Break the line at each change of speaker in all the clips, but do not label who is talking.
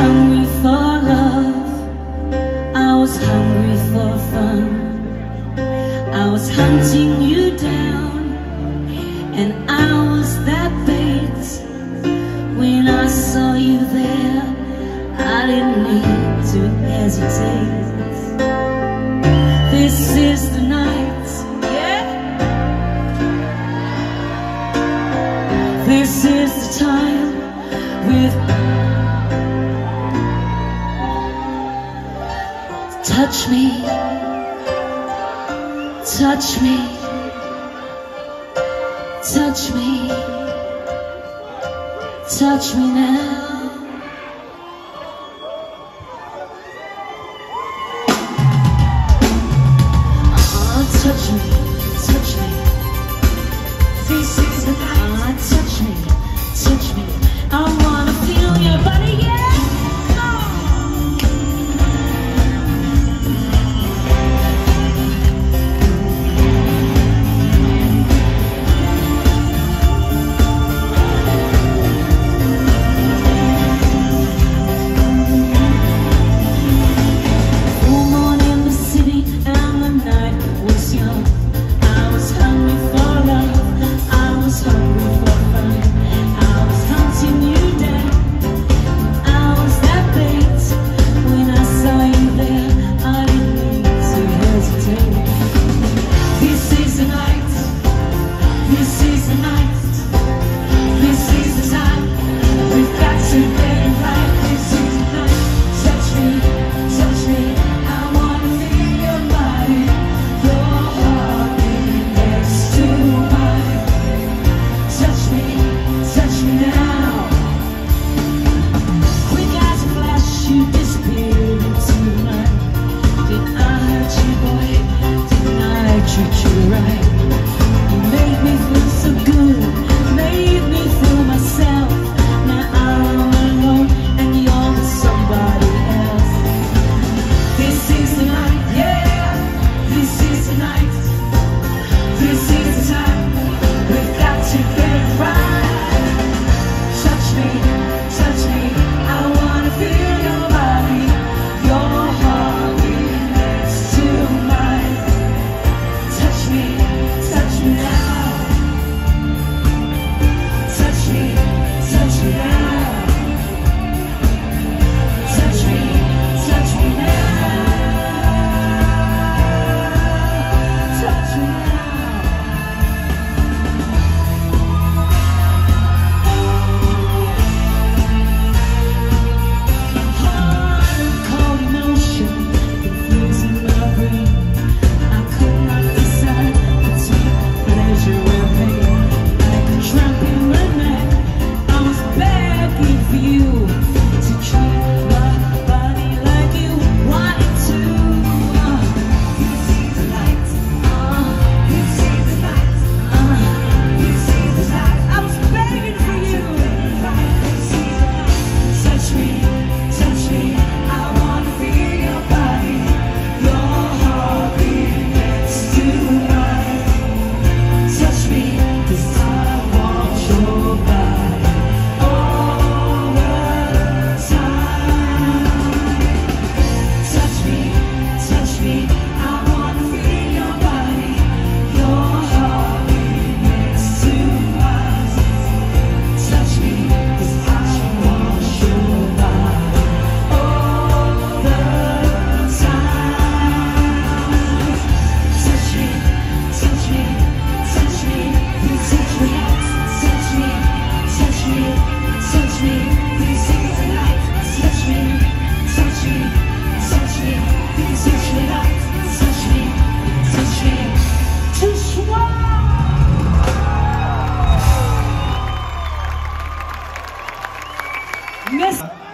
hungry for love. I was hungry for fun. I was hunting you Touch me, touch me now.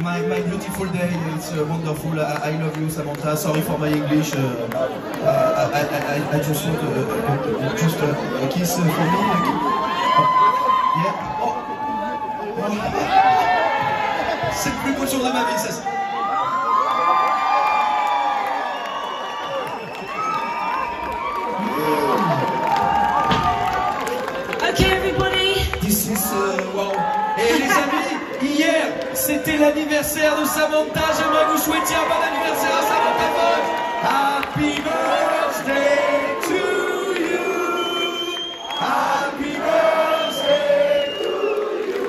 My, my
beautiful day, it's uh, wonderful. I, I, love you, Samantha. Sorry for my English. Uh, I, I, I, just want uh, uh just uh, a kiss uh, for me. Yeah. Oh. Oh. C'est le plus beau jour de ma vie, ça. C'était l'anniversaire de Samantha. J'aimerais vous souhaitiez un bon anniversaire à Samantha Happy birthday to you. Happy birthday to you.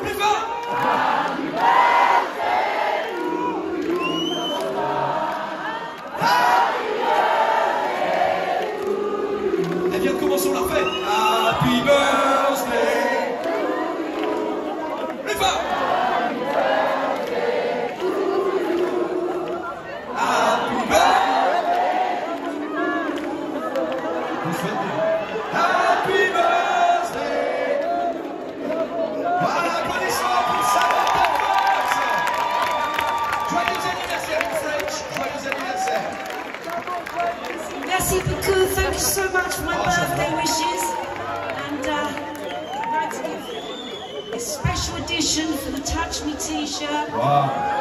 Plus. Happy birthday
to you. Happy birthday to you. Eh bien, commençons la fête. Happy birthday. Edition for the Touch Me t-shirt.
Wow.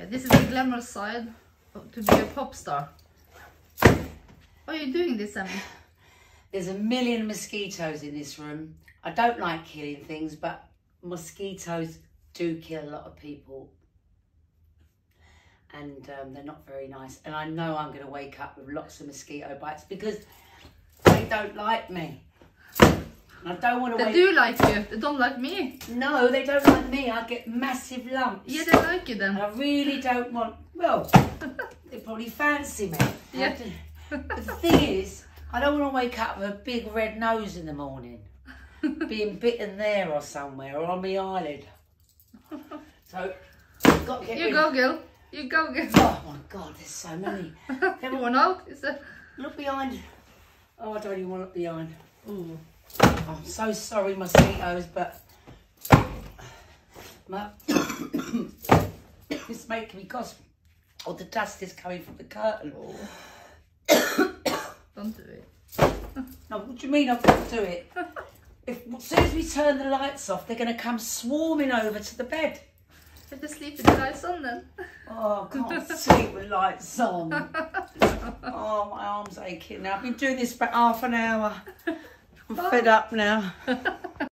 Yeah, this is the glamorous side to be a pop star. Why are you doing this, Sammy?
There's a million mosquitoes in this room. I don't like killing things, but mosquitoes do kill a lot of people. And um, they're not very nice. And I know I'm going to wake up with lots of mosquito bites because they don't like me. I don't want to
They do like you. They don't like me.
No, they don't like me. I get massive lumps.
Yeah, they like you
And
then.
I really don't want. Well, they probably fancy me.
Yeah.
The thing is, I don't want to wake up with a big red nose in the morning, being bitten there or somewhere or on my eyelid. So, I've got to get
You go, girl. You go, girl.
Oh my God, there's so many.
Everyone out? Is that?
Look behind. Oh, I don't even want to look behind.
Ooh.
I'm so sorry, mosquitoes, but my it's making me cough. Oh, the dust is coming from the curtain. Oh.
Don't do it.
No, what do you mean I've got to do it? If, as soon as we turn the lights off, they're going to come swarming over to the bed.
Have to sleep with the lights on then.
Oh, I can't sleep with lights on. Oh, my arm's aching now. I've been doing this for half an hour. I'm fed up now.